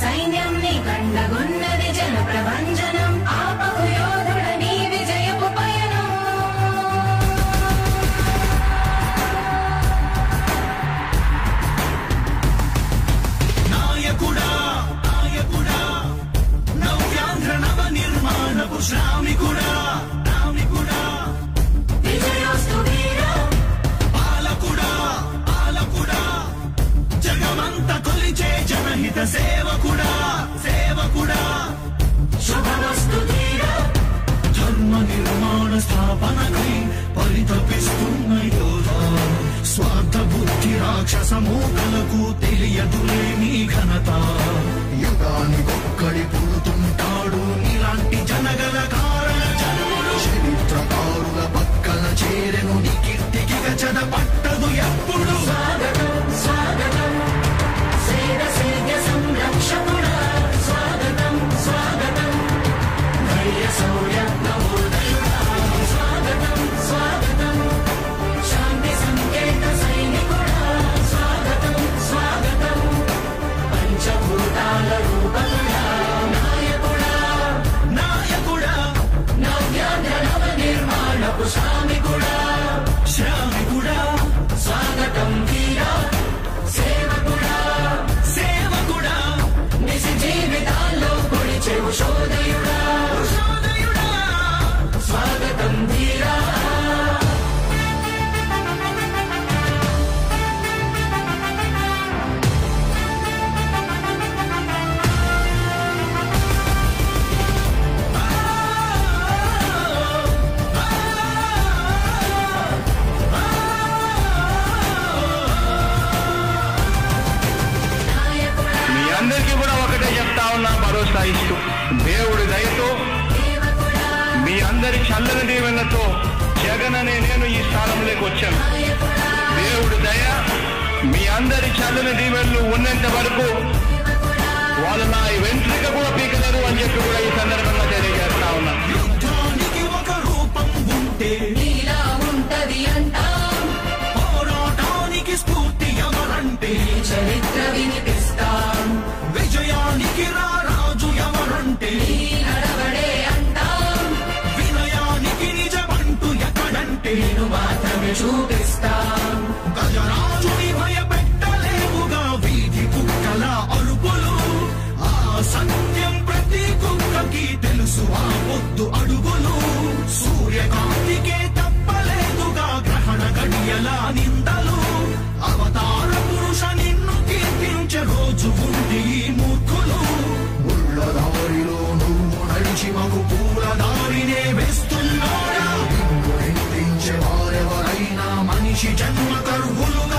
సైన్యం నీ కండగున్నది జన ప్రభంజనం ఆపకు యోధుడ నీ విజయపు పయనం. నాయకుడా నాయకుడా నవ్యాంధ్ర నవ నిర్మాణపు శ్రామికుడా. రాక్షస మూకలకు తెలియదులే నీ ఘనత. యుగానికొక్కడి పుడుతుంటాడు ఇలాంటి జనగల కారణ జన్ముడు చరిత్రకారుల పక్కన చేరెను నీ కీర్తికి గచద పట్టదు ఎప్పుడు. I love అందరికీ కూడా ఒకటే చెప్తా ఉన్నా భరోసా ఇస్తూ. దేవుడి దయతో మీ అందరి చల్లని దీవెనతో జగన్ అనే నేను ఈ స్థానంలోకి వచ్చాను. దేవుడి దయ మీ అందరి చల్లని దీవెనలు ఉన్నంత వరకు వాళ్ళు నా వెంట్రిక కూడా ఎక్కడంటే నేను మాత్రమే చూపిస్తాం. గజరాజుని భయపెట్టలేవుగా వీధి కుక్కల అరుపులు. ఆ సత్యం ప్రతి కుక్కకి తెలుసు ఆ పొద్దు అడుగులు. సూర్యకాంతికే తప్పలేదుగా గ్రహణ గడియలా నింద gente é uma carro no